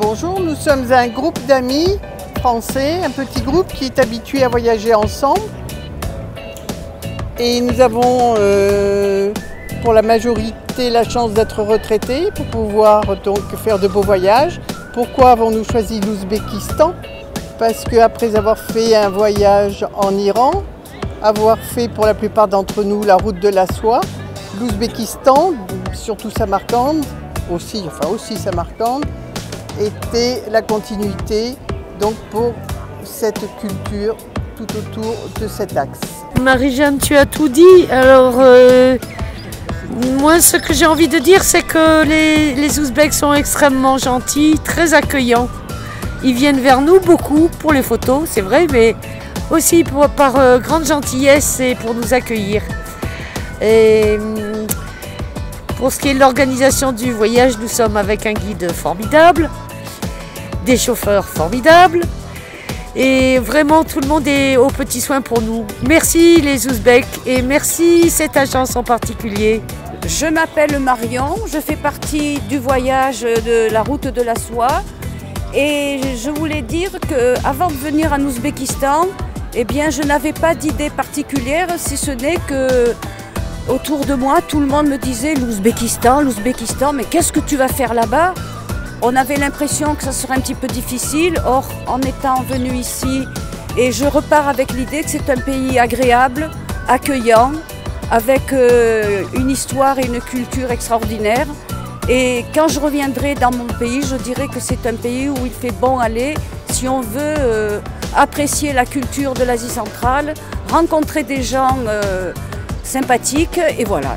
Bonjour, nous sommes un groupe d'amis français, un petit groupe qui est habitué à voyager ensemble. Et nous avons euh, pour la majorité la chance d'être retraités pour pouvoir donc faire de beaux voyages. Pourquoi avons-nous choisi l'Ouzbékistan? Parce qu'après avoir fait un voyage en Iran, avoir fait pour la plupart d'entre nous la route de la soie, l'Ouzbékistan, surtout Samarcande, aussi, enfin aussi Samarcande, était la continuité donc pour cette culture tout autour de cet axe. Marie-Jeanne, tu as tout dit. Alors, euh, moi, ce que j'ai envie de dire, c'est que les, Ouzbeks sont extrêmement gentils, très accueillants. Ils viennent vers nous beaucoup pour les photos, c'est vrai, mais aussi par euh, grande gentillesse et pour nous accueillir. Et hum, pour ce qui est de l'organisation du voyage, nous sommes avec un guide formidable, chauffeurs formidables, et vraiment tout le monde est au petit soin pour nous. Merci les Ouzbeks et merci cette agence en particulier. Je m'appelle Marion, je fais partie du voyage de la route de la soie et je voulais dire qu'avant de venir en Ouzbékistan, eh bien, je n'avais pas d'idée particulière, si ce n'est que autour de moi, tout le monde me disait l'Ouzbékistan, l'Ouzbékistan, mais qu'est-ce que tu vas faire là-bas? On avait l'impression que ça serait un petit peu difficile. Or, en étant venu ici, et je repars avec l'idée que c'est un pays agréable, accueillant, avec euh, une histoire et une culture extraordinaire. Et quand je reviendrai dans mon pays, je dirais que c'est un pays où il fait bon aller si on veut euh, apprécier la culture de l'Asie centrale, rencontrer des gens euh, sympathiques et voilà.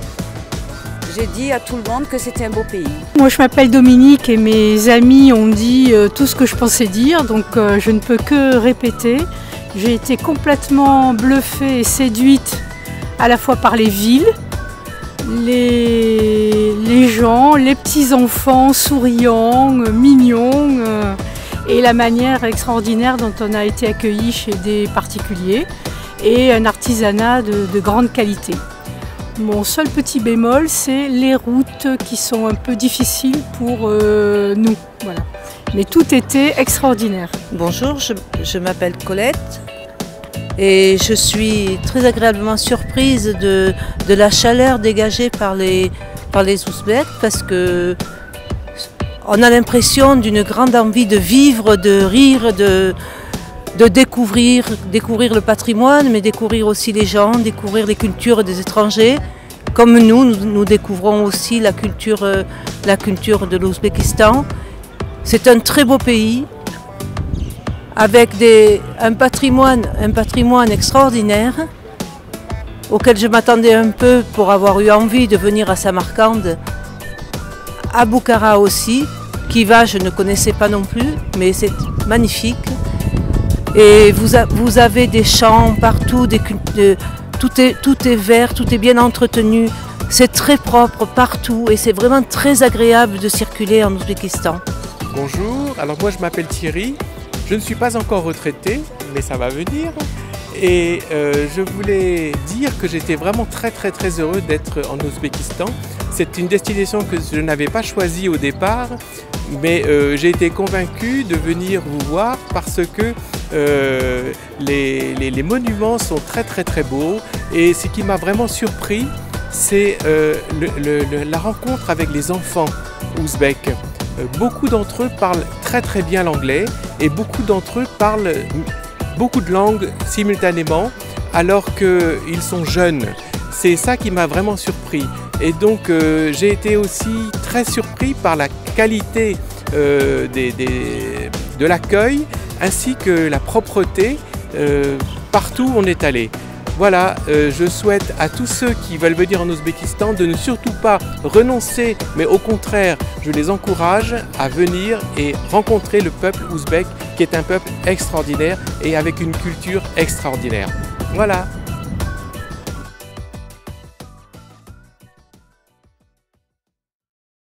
J'ai dit à tout le monde que c'était un beau pays. Moi je m'appelle Dominique et mes amis ont dit euh, tout ce que je pensais dire, donc euh, je ne peux que répéter. J'ai été complètement bluffée et séduite à la fois par les villes, les, gens, les petits-enfants souriants, mignons et la manière extraordinaire dont on a été accueilli chez des particuliers et un artisanat de grande qualité. Mon seul petit bémol, c'est les routes qui sont un peu difficiles pour euh, nous. Mais tout était extraordinaire. Bonjour, je, m'appelle Colette et je suis très agréablement surprise de, de la chaleur dégagée par les, par les Ouzbeks parce que on a l'impression d'une grande envie de vivre, de rire, de, de découvrir, le patrimoine, mais découvrir aussi les gens, découvrir les cultures des étrangers. Comme nous, nous, découvrons aussi la culture, euh, la culture de l'Ouzbékistan. C'est un très beau pays, avec un, patrimoine, un patrimoine extraordinaire, auquel je m'attendais un peu pour avoir eu envie de venir à Samarcande, à Bukhara aussi. Kiva, je ne connaissais pas non plus, mais c'est magnifique. Et vous, avez des champs partout, tout, est, tout est vert, tout est bien entretenu. C'est très propre partout et c'est vraiment très agréable de circuler en Ouzbékistan. Bonjour, alors moi je m'appelle Thierry. Je ne suis pas encore retraité, mais ça va venir. Et euh, je voulais dire que j'étais vraiment très très très heureux d'être en Ouzbékistan. C'est une destination que je n'avais pas choisie au départ, mais euh, j'ai été convaincu de venir vous voir parce que euh, les, monuments sont très très très beaux et ce qui m'a vraiment surpris, c'est euh, la rencontre avec les enfants ouzbeks. Euh, beaucoup d'entre eux parlent très très bien l'anglais et beaucoup d'entre eux parlent beaucoup de langues simultanément alors qu'ils sont jeunes. C'est ça qui m'a vraiment surpris. Et donc j'ai été aussi très surpris par la qualité de l'accueil ainsi que la propreté euh, partout où on est allé. Voilà, euh, je souhaite à tous ceux qui veulent venir en Ouzbékistan de ne surtout pas renoncer, mais au contraire, je les encourage à venir et rencontrer le peuple ouzbek qui est un peuple extraordinaire et avec une culture extraordinaire. Voilà.